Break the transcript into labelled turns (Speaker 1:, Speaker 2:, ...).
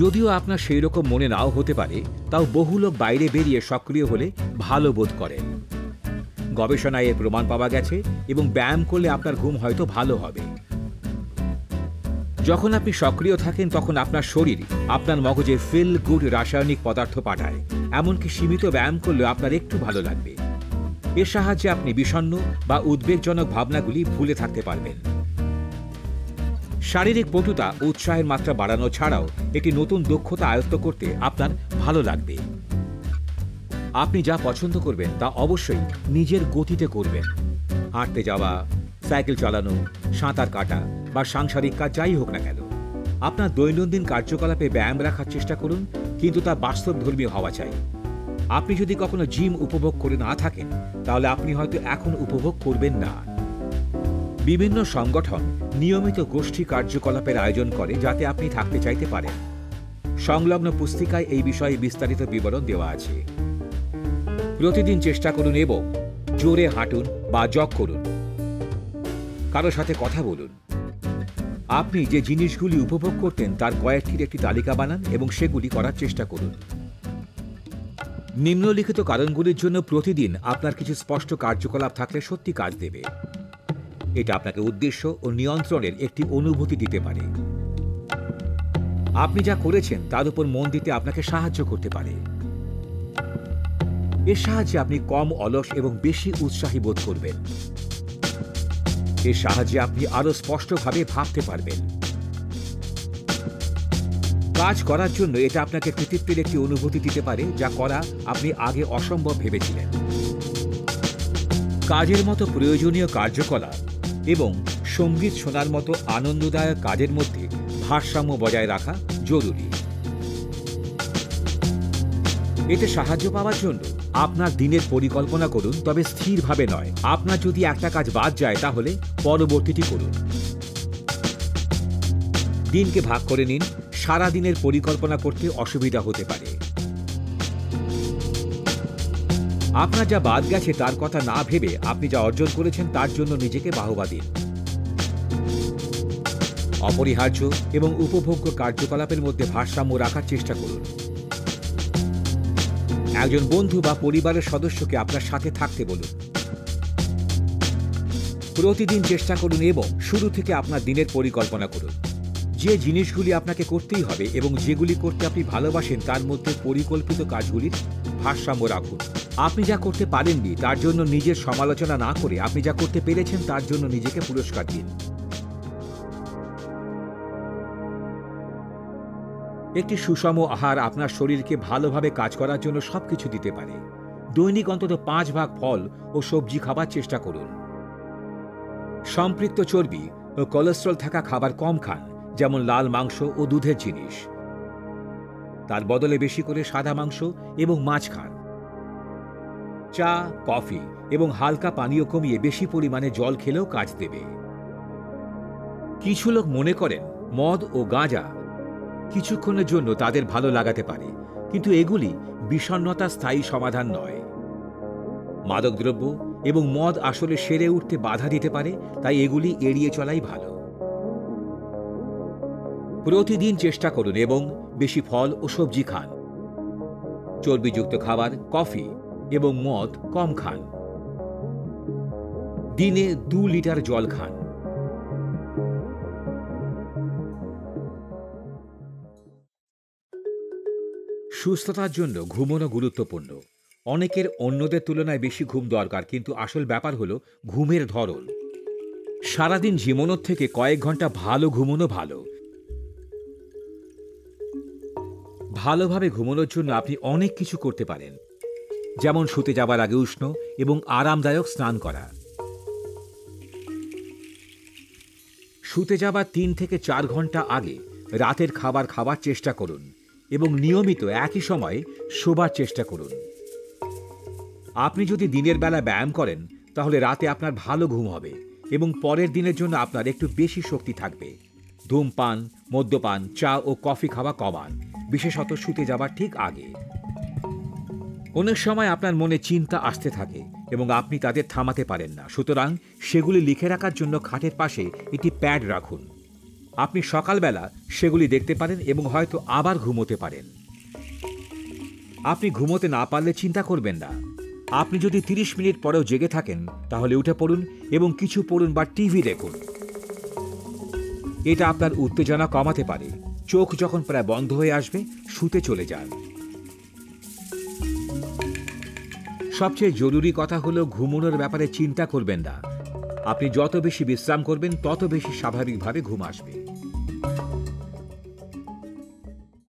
Speaker 1: যদিও আপনার সেই রকম মনে নাও হতে পারে, তাও বহু লোক বাইরে বেরিয়ে সক্রিয় হলে ভালো বোধ করেন গবেষণায় এর প্রমাণ পাওয়া গেছে এবং ব্যায়াম করলে আপনার ঘুম হয়তো ভালো হবে। যখন আপনি সক্রিয় থাকেন, তখন আপনার শরীর আপনার মগজে ফিল গুড রাসায়নিক পদার্থ পাঠায়, এমনকি সীমিত ব্যায়াম করলেও আপনার একটু ভালো লাগবে। এর সাহায্যে আপনি বিষণ্ণ বা উদ্বেগজনক ভাবনাগুলি ভুলে থাকতে পারবেন। শারীরিক পটুতা উৎসাহের মাত্রা বাড়ানো ছাড়াও একটি নতুন দক্ষতা আয়ত্ত করতে আপনার ভালো লাগবে। আপনি যা পছন্দ করবেন তা অবশ্যই নিজের গতিতে করবেন। হাঁটতে যাওয়া, সাইকেল চালানো, সাঁতার কাটা বা সাংসারিক কাজ যাই হোক না কেন, আপনার দৈনন্দিন কার্যকলাপে ব্যায়াম রাখার চেষ্টা করুন, কিন্তু তা বাস্তবধর্মী হওয়া চাই। আপনি যদি কখনো জিম উপভোগ করে না থাকেন, তাহলে আপনি হয়তো এখন উপভোগ করবেন না। বিভিন্ন সংগঠন নিয়মিত গোষ্ঠী কার্যকলাপের আয়োজন করে যাতে আপনি থাকতে চাইতে পারেন। সংলগ্ন পুস্তিকায় এই বিষয়ে বিস্তারিত বিবরণ দেওয়া আছে। প্রতিদিন চেষ্টা করুন এবং জোরে হাঁটুন বা জগ করুন। কারও সাথে কথা বলুন। আপনি যে জিনিসগুলি উপভোগ করতেন তার কয়েকটির একটি তালিকা বানান এবং সেগুলি করার চেষ্টা করুন। নিম্নলিখিত কারণগুলির জন্য প্রতিদিন আপনার কিছু স্পষ্ট কার্যকলাপ থাকলে সত্যি কাজ দেবে। এটা আপনাকে উদ্দেশ্য ও নিয়ন্ত্রণের একটি অনুভূতি দিতে পারে। আপনি যা করেছেন, তার উপর মন দিতে আপনাকে সাহায্য করতে পারে। এর সাহায্যে আপনি কম অলস এবং বেশি উৎসাহী বোধ করবেন। এর সাহায্যে আপনি আরও স্পষ্টভাবে ভাবতে পারবেন। কাজ করার জন্য এটা আপনাকে কৃতিত্বের একটি অনুভূতি দিতে পারে, যা করা আপনি আগে অসম্ভব ভেবেছিলেন। কাজের মতো প্রয়োজনীয় কার্যকলাপ এবং সংগীত শোনার মতো আনন্দদায়ক কাজের মধ্যে ভারসাম্য বজায় রাখা জরুরি। এতে সাহায্য পাওয়ার জন্য আপনার দিনের পরিকল্পনা করুন, তবে স্থিরভাবে নয়। আপনার যদি একটা কাজ বাদ যায়, তাহলে পরবর্তীটি করুন। দিনকে ভাগ করে নিন। সারা দিনের পরিকল্পনা করতে অসুবিধা হতে পারে। আপনার যা বাদ গেছে তার কথা না ভেবে আপনি যা অর্জন করেছেন তার জন্য নিজেকে বাহবা দিন। অপরিহার্য এবং উপভোগ্য কার্যকলাপের মধ্যে ভারসাম্য রাখার চেষ্টা করুন। একজন বন্ধু বা পরিবারের সদস্যকে আপনার সাথে থাকতে বলুন। প্রতিদিন চেষ্টা করুন এবং শুরু থেকে আপনার দিনের পরিকল্পনা করুন। যে জিনিসগুলি আপনাকে করতেই হবে এবং যেগুলি করতে আপনি ভালোবাসেন তার মধ্যে পরিকল্পিত কাজগুলির ভারসাম্য রাখুন। আপনি যা করতে পারেননি, তার জন্য নিজের সমালোচনা না করে আপনি যা করতে পেরেছেন, তার জন্য নিজেকে পুরস্কার দিন। একটি সুষম আহার আপনার শরীরকে ভালোভাবে কাজ করার জন্য সবকিছু দিতে পারে। দৈনিক অন্তত পাঁচ ভাগ ফল ও সবজি খাবার চেষ্টা করুন। সম্পৃক্ত চর্বি ও কোলেস্ট্রল থাকা খাবার কম খান, যেমন লাল মাংস ও দুধের জিনিস। তার বদলে বেশি করে সাদা মাংস এবং মাছ খান। চা, কফি এবং হালকা পানীয় কমিয়ে বেশি পরিমাণে জল খেলেও কাজ দেবে। কিছু লোক মনে করেন, মদ ও গাঁজা কিছুক্ষণের জন্য তাদের ভালো লাগাতে পারে, কিন্তু এগুলি বিষণ্নতা স্থায়ী সমাধান নয়। মাদকদ্রব্য এবং মদ আসলে সেরে উঠতে বাধা দিতে পারে, তাই এগুলি এড়িয়ে চলাই ভালো। প্রতিদিন চেষ্টা করুন এবং বেশি ফল ও সবজি খান। চর্বিযুক্ত খাবার, কফি এবং মদ কম খান। দিনে দু লিটার জল খান। সুস্থতার জন্য ঘুমনো গুরুত্বপূর্ণ। অনেকের অন্যদের তুলনায় বেশি ঘুম দরকার, কিন্তু আসল ব্যাপার হলো ঘুমের ধরন। সারাদিন ঝিমোনোর থেকে কয়েক ঘণ্টা ভালো ঘুমোনো ভালো। ভালোভাবে ঘুমানোর জন্য আপনি অনেক কিছু করতে পারেন। যেমন শুতে যাবার আগে উষ্ণ এবং আরামদায়ক স্নান করা। শুতে যাবার তিন থেকে চার ঘণ্টা আগে রাতের খাবার খাওয়ার চেষ্টা করুন এবং নিয়মিত একই সময়ে শোবার চেষ্টা করুন। আপনি যদি দিনের বেলা ব্যায়াম করেন, তাহলে রাতে আপনার ভালো ঘুম হবে এবং পরের দিনের জন্য আপনার একটু বেশি শক্তি থাকবে। ধূমপান, মদ্যপান, চা ও কফি খাওয়া কমান। বিশেষত শুতে যাবার ঠিক আগে। অনেক সময় আপনার মনে চিন্তা আসতে থাকে এবং আপনি তাদের থামাতে পারেন না। সুতরাং সেগুলি লিখে রাখার জন্য খাটের পাশে একটি প্যাড রাখুন। আপনি সকালবেলা সেগুলি দেখতে পারেন এবং হয়তো আবার ঘুমোতে পারেন। আপনি ঘুমোতে না পারলে চিন্তা করবেন না। আপনি যদি তিরিশ মিনিট পরেও জেগে থাকেন, তাহলে উঠে পড়ুন এবং কিছু পড়ুন বা টিভি দেখুন। এটা আপনার উত্তেজনা কমাতে পারে। চোখ যখন প্রায় বন্ধ হয়ে আসবে, শুতে চলে যান। সবচেয়ে জরুরি কথা হলো ঘুমানোর ব্যাপারে চিন্তা করবেন না। আপনি যত বেশি বিশ্রাম করবেন, তত বেশি স্বাভাবিকভাবে ঘুম আসবে।